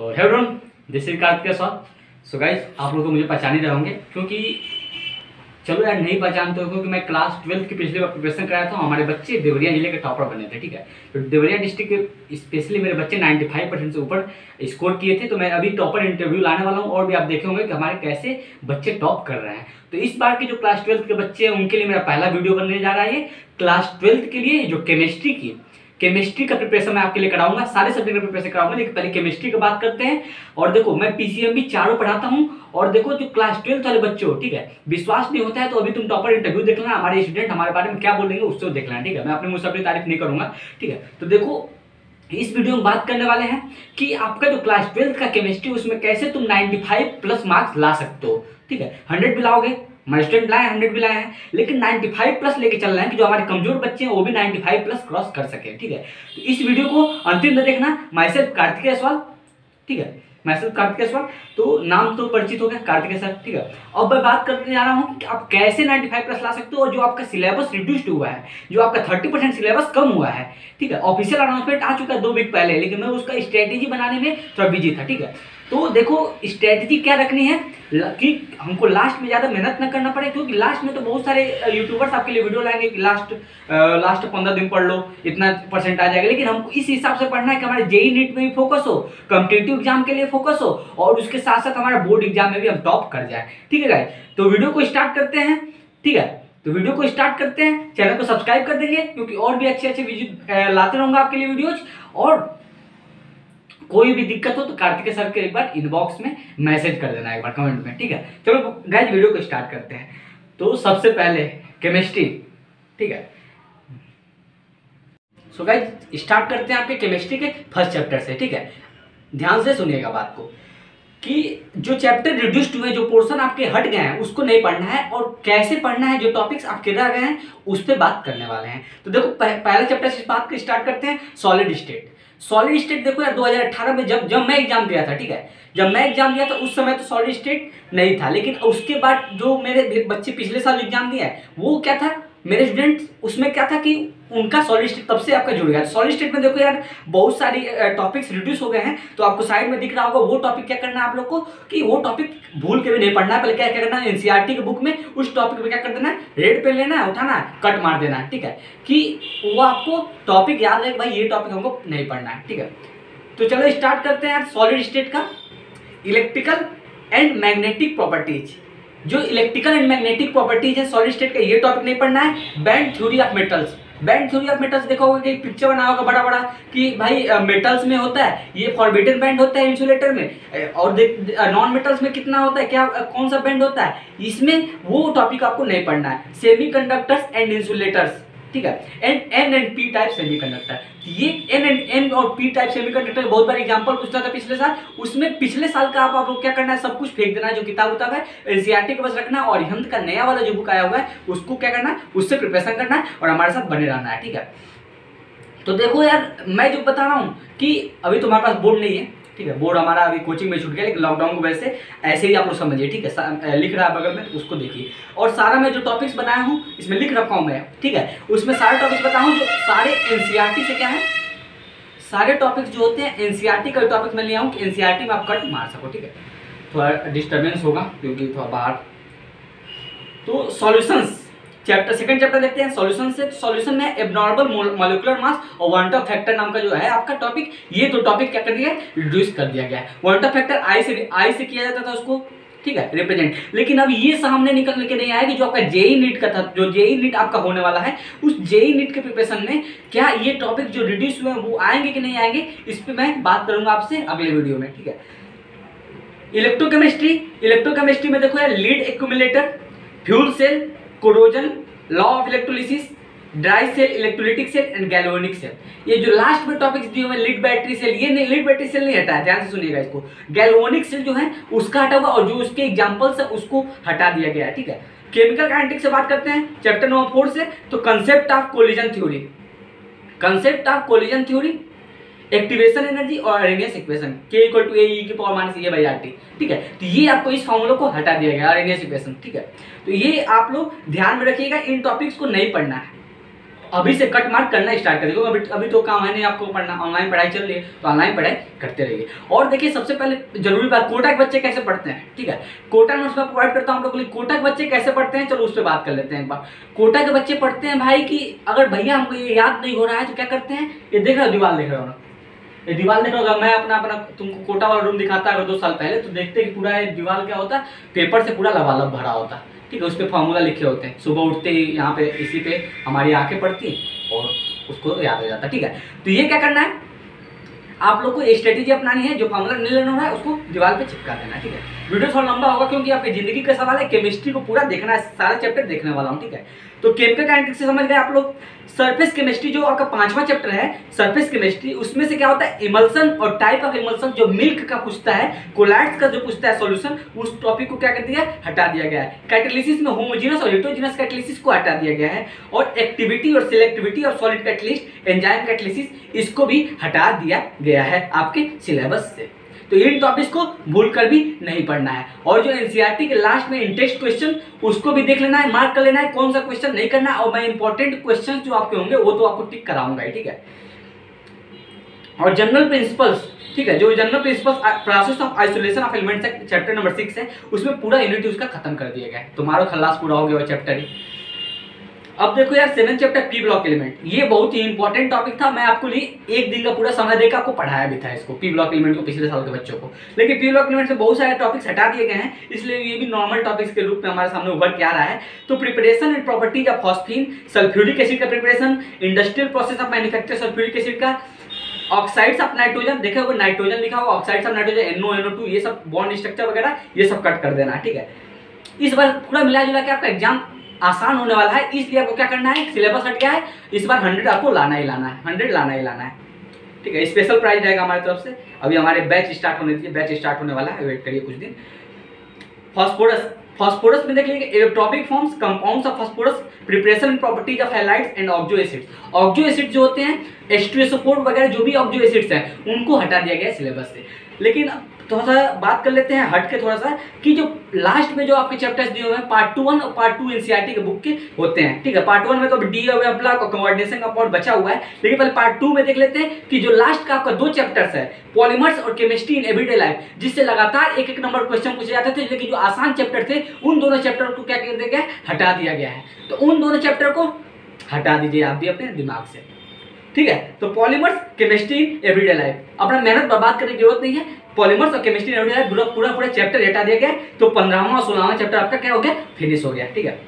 तो this is Kartik स्वाद so guys आप लोग तो मुझे पहचान ही रहे होंगे, क्योंकि चलो यार नहीं पहचानते हो क्योंकि मैं क्लास ट्वेल्थ की पिछले बार प्रिपरेशन कराया था, हमारे बच्चे देवरिया ज़िले के टॉपर बने थे, ठीक है? तो देवरिया डिस्ट्रिक्ट के स्पेशली मेरे बच्चे 95 परसेंट से ऊपर स्कोर किए थे तो मैं अभी टॉपर इंटरव्यू लाने वाला हूँ, और भी आप देखे होंगे कि हमारे कैसे बच्चे टॉप कर रहे हैं। तो इस बार के जो क्लास ट्वेल्थ के बच्चे हैं, उनके लिए मेरा पहला वीडियो बनने जा रहा है क्लास ट्वेल्थ के लिए जो केमिस्ट्री की केमिस्ट्री का प्रिपरेशन मैं आपके लिए कराऊँगा, सारे सब्जेक्ट का प्रिपरेशन कराऊँगा, लेकिन पहले केमिस्ट्री की बात करते हैं। और देखो, मैं पीसीएम भी चारों पढ़ाता हूँ, और देखो जो क्लास ट्वेल्थ वाले बच्चे हो, ठीक है, विश्वास नहीं होता है तो अभी तुम टॉपर इंटरव्यू देख लेना, हमारे स्टूडेंट हमारे बारे में क्या बोलेंगे उससे देख लेना, ठीक है, मैं अपने मुझसे अपनी तारीफ़ नहीं करूँगा, ठीक है। तो देखो, इस वीडियो में बात करने वाले हैं कि आपका जो क्लास ट्वेल्थ का केमिस्ट्री उसमें कैसे तुम 95 प्लस मार्क्स ला सकते हो, ठीक है 100 भी लाओगे हमारे स्टूडेंट लाए हंड्रेड भी लाए हैं, लेकिन 95 प्लस लेके चल रहे हैं कि जो हमारे कमज़ोर बच्चे हैं, वो भी 95 प्लस क्रॉस कर सके, ठीक है? तो इस वीडियो को अंतिम में देखना माई सेल्फ कार्तिकेय सवाल, ठीक है? मैं सिर्फ़ कार्तिक सवाल तो नाम तो परिचित हो गया कार्तिक सर, ठीक है? अब मैं बात करने जा रहा हूँ कि आप कैसे 95 प्लस ला सकते हो और जो आपका सिलेबस रिड्यूस्ड हुआ है, जो आपका 30 परसेंट सिलेबस कम हुआ है, ठीक है? ऑफिशियल अनाउंसमेंट आ चुका है दो वीक पहले, लेकिन मैं उसका स्ट्रेटेजी बनाने में थोड़ा बिज़ी था, ठीक है? तो देखो स्ट्रेटजी क्या रखनी है? कि हमको लास्ट में ज़्यादा मेहनत ना करना पड़े, क्योंकि लास्ट में तो बहुत सारे यूट्यूबर्स आपके लिए वीडियो लाएँगे कि लास्ट लास्ट पंद्रह दिन पढ़ लो, इतना परसेंट आ जाएगा। लेकिन हमको इस हिसाब से पढ़ना है कि हमारे जेई नीट में भी फोकस हो कम्पिटेटिव एग्ज़ाम के लिए फोकस हो, और उसके साथ साथ हमारा बोर्ड एग्ज़ाम में भी हम टॉप कर जाए। ठीक है तो वीडियो को स्टार्ट करते हैं। ठीक है? तो वीडियो को स्टार्ट करते हैं। चैनल को सब्सक्राइब कर देंगे, क्योंकि और भी अच्छे अच्छे लाते रहूँगा आपके लिए वीडियोज़ और कोई भी दिक्कत हो तो कार्तिक सर के एक बार इनबॉक्स में मैसेज कर देना एक बार कमेंट में ठीक है? चलो गाइज़ वीडियो को स्टार्ट करते हैं। तो सबसे पहले केमिस्ट्री ठीक है? सो गाइज़ स्टार्ट करते हैं आपके केमिस्ट्री के फ़र्स्ट चैप्टर से ठीक है? ध्यान से सुनिएगा बात को कि जो चैप्टर रिड्यूस्ड हुए जो पोर्शन आपके हट गए हैं उसको नहीं पढ़ना है और कैसे पढ़ना है जो टॉपिक्स आपके रह गए हैं उस पर बात करने वाले हैं। तो देखो पह, पहला चैप्टर से बात स्टार्ट करते हैं सॉलिड स्टेट सॉलिड स्टेट देखो यार 2018 में जब जब मैं एग्ज़ाम दिया था, ठीक है? जब मैं एग्ज़ाम दिया था, उस समय तो सॉलिड स्टेट नहीं था। लेकिन उसके बाद जो मेरे बच्चे पिछले साल एग्ज़ाम दिया है, वो क्या था? मेरे स्टूडेंट उसमें क्या था कि उनका सॉलिड स्टेट तब से आपका जुड़ गया। सॉलिड स्टेट में देखो यार, बहुत सारी टॉपिक्स रिड्यूस हो गए हैं। तो आपको साइड में दिख रहा होगा, वो टॉपिक क्या करना है आप लोग को? कि वो टॉपिक भूल के भी नहीं पढ़ना पहले क्या क्या करना है? एनसीईआरटी के बुक में उस टॉपिक में क्या कर देना है? रेड पे लेना है, उठाना है कट मार देना है, ठीक है? कि वो आपको टॉपिक याद है भाई ये टॉपिक हमको नहीं पढ़ना है, ठीक है? तो चलो स्टार्ट करते हैं यार सॉलिड स्टेट का इलेक्ट्रिकल एंड मैग्नेटिक प्रॉपर्टीज़ जो इलेक्ट्रिकल एंड मैग्नेटिक प्रॉपर्टीज़ है सॉलिड स्टेट का ये टॉपिक नहीं पढ़ना है. Band theory of metals band theory of metals देखा होगा कि पिक्चर बना होगा बड़ा बड़ा कि भाई मेटल्स में होता है, ये फॉरबिडन बैंड होता है इंसुलेटर में. और नॉन मेटल्स में कितना होता है, क्या कौन सा बैंड होता है? इसमें वो टॉपिक आपको नहीं पढ़ना है. सेमी कंडक्टर्स एंड इंसुलेटर्स ठीक है? And N and P type semiconductor ये एन एंड एन और पी टाइप सेमीकंडक्टर बहुत बार एग्जांपल पूछता था पिछले साल। उसमें पिछले साल का आप आप लोग क्या करना है? सब कुछ फेंक देना जो किताब उताब है एनसीईआरटी के पास रखना और हिंद का नया वाला जो बुक आया हुआ है, उसको क्या करना है? उससे प्रिपरेशन करना है और हमारे साथ बने रहना है, ठीक है? तो देखो यार, मैं जो बता रहा हूँ कि अभी तुम्हारे पास बोर्ड नहीं है। ठीक है? बोर्ड हमारा अभी कोचिंग में छूट गया, लेकिन लॉकडाउन को वैसे ऐसे ही आप लोग समझिए, ठीक है? लिख रहा है बगल में तो उसको देखिए। और सारा मैं जो टॉपिक्स बनाया हूँ, इसमें लिख रखा हूँ मैं, ठीक है? उसमें सारे टॉपिक्स बताया हूँ, जो सारे एन से क्या है? सारे टॉपिक्स जो होते हैं एन का टॉपिक मैं लिया हूँ कि एन में आप कट मार सको, ठीक है? थोड़ा डिस्टर्बेंस होगा, क्योंकि थोड़ा बाहर। तो सॉल्यूशंस चैप्टर सेकंड चैप्टर देखते हैं। सॉल्यूशन से सॉल्यूशन में एबनॉर्मल मोलिकुलर मास और वन ऑफ़ फैक्टर नाम का जो है आपका टॉपिक ये दो टॉपिक क्या कर दिया रिड्यूस कर दिया गया। है वन ऑफ़ फैक्टर आई से आई से किया जाता था उसको। ठीक है रिप्रेजेंट लेकिन अब ये सामने निकल के नहीं आया कि जो आपका जेई नीट का था, जो जेई नीट आपका होने वाला है, उस जेई नीट के प्रिपरेशन में क्या ये टॉपिक जो रिड्यूस हुए वो आएँगे कि नहीं आएँगे, इस पर मैं बात करूँगा आपसे अगले वीडियो में। ठीक है? इलेक्ट्रोकेमिस्ट्री इलेक्ट्रोकेमिस्ट्री में देखो यार lead accumulator fuel cell corrosion law of electrolysis dry cell electrolytic cell and galvanic cell ये जो लास्ट में टॉपिक्स दिए हुए लीड बैटरी सेल ये नहीं लिड बैटरी सेल नहीं हटा है ध्यान से सुनिएगा इसको। गैलोनिक सेल जो है, उसका हटा हुआ और जो उसके एग्जाम्पल्स है, उसको हटा दिया गया है, ठीक है? केमिकल काइनेटिक्स से बात करते हैं चैप्टर नंबर फोर से तो concept of collision theory concept of collision theory activation energy और Arrhenius equation K equal to A की power minus A by R T ठीक है? तो ये आपको इस फॉर्मूला को हटा दिया गया अरेनियस इक्वेशन, ठीक है? तो ये आप लोग ध्यान में रखिएगा, इन टॉपिक्स को नहीं पढ़ना है। अभी से कट मार्क करना स्टार्ट कर देखो अभी अभी तो काम है नहीं आपको पढ़ना ऑनलाइन पढ़ाई चल रही है तो ऑनलाइन पढ़ाई करते रहिए। और देखिए, सबसे पहले ज़रूरी बात कोटा के बच्चे कैसे पढ़ते हैं, ठीक है? कोटा नोट्स में प्रोवाइड करता हूँ आप लोग कोटा के बच्चे कैसे पढ़ते हैं? चलो उस पर बात कर लेते हैं एक बार। कोटा के बच्चे पढ़ते हैं भाई कि अगर भैया हमको ये याद नहीं हो रहा है तो क्या करते हैं? ये देख रहे हो, दीवार देख रहे हो ये दीवार देखो, अगर मैं अपना अपना तुमको कोटा वाला रूम दिखाता अगर दो साल पहले तो देखते कि पूरा दीवार क्या होता? पेपर से पूरा लबालब भरा होता। ठीक है, उस पर फार्मूला लिखे होते हैं। सुबह उठते ही यहाँ पे, इसी पे हमारी आँखें पड़ती और उसको याद हो जाता ठीक है तो ये क्या करना है? आप लोग को स्ट्रेटेजी अपनानी है, जो फार्मूला नहीं लेना है, उसको दीवार पे चिपका देना ठीक है वीडियो थोड़ा लंबा होगा क्योंकि आपकी ज़िंदगी का सवाल है केमिस्ट्री को पूरा देखना है, सारा चैप्टर देखने वाला हूँ, ठीक है? तो केमिकल काइनेटिक्स से समझ गए आप लोग? सरफेस केमिस्ट्री जो आपका पांचवा चैप्टर है सरफेस केमिस्ट्री उसमें से क्या होता है? इमल्सन और टाइप ऑफ़ इमल्सन जो मिल्क का पूछता है कोलाइड्स का जो पूछता है सॉल्यूशन उस टॉपिक को क्या कर दिया? हटा दिया गया है। कैटेलिसिस में होमोजीनस और हिटोजीनस कैटेलिसिस को हटा दिया गया है और एक्टिविटी और सिलेक्टिविटी और सॉलिड कैटलिस्ट एंजाइम कैटलिसिस इसको भी हटा दिया गया है आपके सिलेबस से। तो इन टॉपिक्स को भूल कर भी नहीं पढ़ना है। और जो एनसीईआरटी के लास्ट में इंटेक्स्ट क्वेश्चन उसको भी देख लेना है मार्क कर लेना है, कौन सा क्वेश्चन नहीं करना और मैं इंपॉर्टेंट क्वेश्चन जो आपके होंगे, वो तो आपको टिक कराऊँगा ठीक है? और जनरल प्रिंसिपल्स ठीक है? जो general principles process of isolation of elements chapter number six है, उसमें पूरा यूनिट उसका खत्म कर दिया गया है। तुम्हारा खल्लास पूरा हो गया चैप्टर ही। अब देखो यार seven chapter P block element ये बहुत ही इंपॉर्टेंट टॉपिक था। मैं आपको लिए एक दिन का पूरा समय देकर आपको पढ़ाया भी था इसको पी ब्लॉक एलिमेंट को, पिछले साल के बच्चों को। लेकिन पी ब्लॉक एलिमेंट से बहुत सारे टॉपिक्स हटा दिए गए हैं, इसलिए ये भी नॉर्मल टॉपिक्स के रूप में हमारे सामने उभर के आ रहा है। तो preparation and properties of phosphine sulphuric acid का preparation industrial process of manufacture sulphuric acid का ऑक्साइड्स ऑफ़ नाइट्रोजन देखा वो नाइट्रोजन लिखा हुआ oxides of nitrogen NO NO two ये सब बॉन्ड स्ट्रक्चर वगैरह, ये सब कट कर देना, ठीक है। इस बार पूरा मिला जुला के आपका एग्ज़ाम आसान होने वाला है, इसलिए आपको क्या करना है? सिलेबस हट गया है। इस बार हंड्रेड आपको लाना ही लाना है हंड्रेड लाना ही लाना है। ठीक है स्पेशल प्राइज रहेगा हमारी तरफ़ से। अभी हमारे बैच स्टार्ट होने दीजिए बैच स्टार्ट होने वाला है। वेट करिए कुछ दिन। फॉस्फोरस फॉस्फोरस में देख लीजिए electronic forms compounds of phosphorus preparation properties of halides and oxo acids oxo acid जो होते हैं एस्ट्रेसोफोर वगैरह जो भी ऑक्जो एसिड्स हैं, उनको हटा दिया गया सिलेबस से। लेकिन थोड़ा सा बात कर लेते हैं, हट के थोड़ा सा कि जो लास्ट में जो आपके चैप्टर्स दिए हुए हैं पार्ट टू वन और पार्ट टू एनसीईआरटी के बुक के होते हैं, ठीक है? पार्ट वन में तो डी ब्लॉक और का पार्ट बचा हुआ है, लेकिन पहले पार्ट टू में देख लेते हैं कि जो लास्ट का आपका दो चैप्टर्स है पॉलीमर्स और केमिस्ट्री इन एवरीडे लाइफ जिससे लगातार एक एक नंबर क्वेश्चन पूछे जाते थे, लेकिन जो आसान चैप्टर थे, उन दोनों चैप्टर को क्या कर दिया गया? हटा दिया गया है। तो उन दोनों चैप्टर को हटा दीजिए आप भी अपने दिमाग से, ठीक है? तो पॉलीमर्स केमिस्ट्री एवरीडे लाइफ अपना मेहनत बर्बाद करने की ज़रूरत नहीं है पॉलीमर्स और केमिस्ट्री पूरा पूरा पूरा चैप्टर हटा दिया गया तो पंद्रहवा और सोलहवा चैप्टर आपका क्या हो गया? फिनिश हो गया, ठीक है?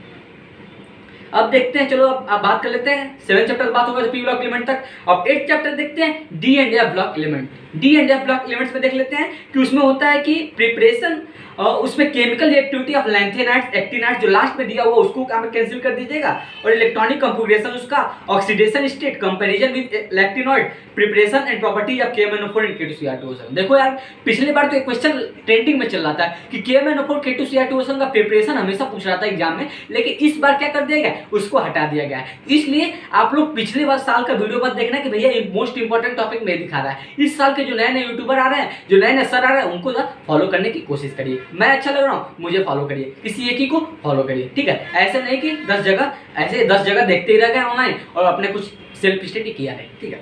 अब देखते हैं, चलो अब आप बात कर लेते हैं। सेवन चैप्टर बात होगा पी ब्लॉक एलिमेंट तक। अब एट चैप्टर देखते हैं D and F block element D and F block elements में देख लेते हैं कि उसमें होता है कि प्रिपरेशन और उसमें chemical reactivity of lanthanides actinides जो लास्ट में दिया हुआ उसको काम कैंसिल कर दीजिएगा। और इलेक्ट्रॉनिक कंफिग्रेशन उसका oxidation state comparison with lanthanoid preparation and property of KMnO4 and K2Cr2O7 देखो यार, पिछली बार तो एक क्वेश्चन ट्रेंडिंग में चल रहा था कि केएमएनओ4 के2Cr2O7 का प्रिपरेशन हमेशा पूछ रहा था एग्ज़ाम में, लेकिन इस बार क्या कर दिया गया? उसको हटा दिया गया है। इसलिए आप लोग पिछले बार साल का वीडियो मत देखना कि भैया मोस्ट इंपॉर्टेंट टॉपिक में दिखा रहा है। इस साल के जो नए नए यूट्यूबर आ रहे हैं, जो नए नए सर आ रहे हैं, उनको फॉलो करने की कोशिश करिए। मैं अच्छा लग रहा हूँ, मुझे फॉलो करिए। किसी एक ही को फॉलो करिए, ठीक है? ऐसे नहीं कि दस जगह, ऐसे दस जगह देखते ही रह गए ऑनलाइन और अपने कुछ सेल्फ स्टडी किया नहीं, ठीक है?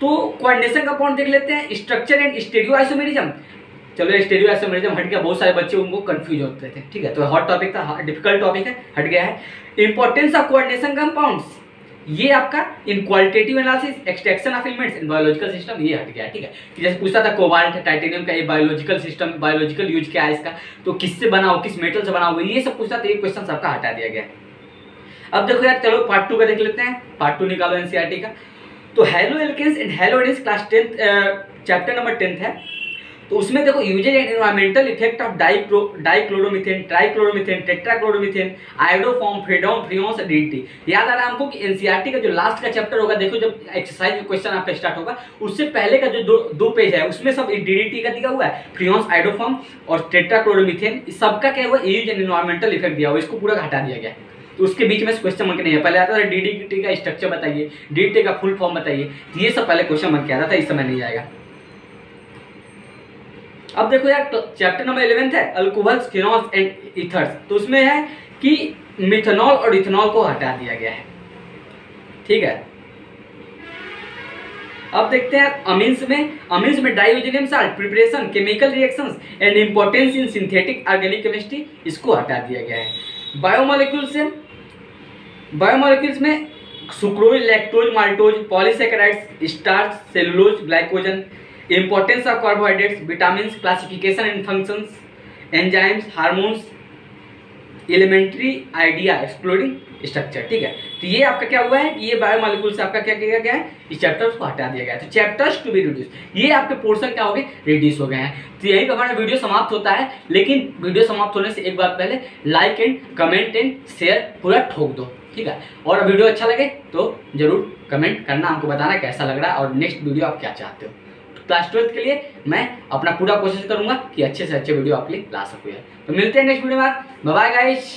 तो कोऑर्डिनेशन का पॉइंट देख लेते हैं स्ट्रक्चर एंड स्टेडियो आइसोमेरिज्म चलो स्टेडियो आइसोमेरिज्म हट गया बहुत सारे बच्चे उनको कंफ्यूज होते थे, ठीक है? तो हॉट टॉपिक था डिफ़िकल्ट टॉपिक है, हट गया है। इंपॉर्टेंस ऑफ़ कोऑर्डिनेशन कंपाउंड्स ये आपका in qualitative analysis extraction of elements in biological system ये हट गया, ठीक है? कि जैसे पूछता था कोबाल्ट टाइटेनियम का ये बायोलॉजिकल सिस्टम बायोलॉजिकल यूज़ क्या है इसका? तो किससे बना हो किस मेटल से बना हुआ, ये सब पूछता था, ये क्वेश्चन सबका हटा दिया गया। अब देखो यार, चलो पार्ट टू का देख लेते हैं। पार्ट टू निकालो एनसीईआरटी का। तो haloalkanes and haloarenes class tenth chapter number tenth है। तो उसमें देखो uses and environmental effect of dichloro dichloromethane trichloromethane tetrachloromethane iodoform freedom freons DDT याद आ रहा है हमको कि एनसीईआरटी का जो लास्ट का चैप्टर होगा देखो जब एक्सरसाइज का क्वेश्चन आपका स्टार्ट होगा उससे पहले का जो दो, दो पेज है उसमें सब डीडीटी का दिया हुआ है फ्रियोन्स आयोडोफॉर्म और टेट्राक्लोरोमिथेन सबका क्या हुआ यूज़ एंड एनवायरमेंटल इफ़ेक्ट दिया हुआ इसको पूरा हटा दिया गया तो उसके बीच में क्वेश्चन बन के नहीं है पहले आता था डीडीटी का स्ट्रक्चर बताइए डीटी का फुल फॉर्म बताइए ये सब पहले क्वेश्चन बन के आता था इस समय नहीं आएगा। अब देखो यार चैप्टर नंबर इलेवेंथ है अल्कोहल्स फिनॉल्स एंड इथर्स तो उसमें है कि मिथेनॉल और इथेनॉल को हटा दिया गया है। ठीक है? अब देखते हैं अमीन्स में। अमीन्स में diazonium salt preparation chemical reactions and importance in synthetic organic chemistry इसको हटा दिया गया है। बायोमोलिक्यूल से बायोमोलिक्यूल्स में sucrose lactose maltose polysaccharides starch cellulose glycogen importance of carbohydrates vitamin classification and functions enzymes hormones elementary idea exploring structure ठीक है? तो ये आपका क्या हुआ है कि ये बायोमोलिक्यूल से आपका क्या किया गया है? इस चैप्टर्स को हटा दिया गया तो चैप्टर्स टू बी रिड्यूस ये आपके पोर्शन क्या हो गए? रिड्यूस हो गए हैं। तो यही हमारा वीडियो समाप्त होता है, लेकिन वीडियो समाप्त होने से एक बार पहले like and comment and share पूरा ठोक दो, ठीक है? और वीडियो अच्छा लगे तो ज़रूर कमेंट करना, हमको बताना कैसा लग रहा है, और नेक्स्ट वीडियो आप क्या चाहते हो। क्लास ट्वेल्थ के लिए मैं अपना पूरा कोशिश करूँगा कि अच्छे से अच्छे वीडियो आपके लिए ला सकूँ तो मिलते हैं नेक्स्ट वीडियो में। Bye guys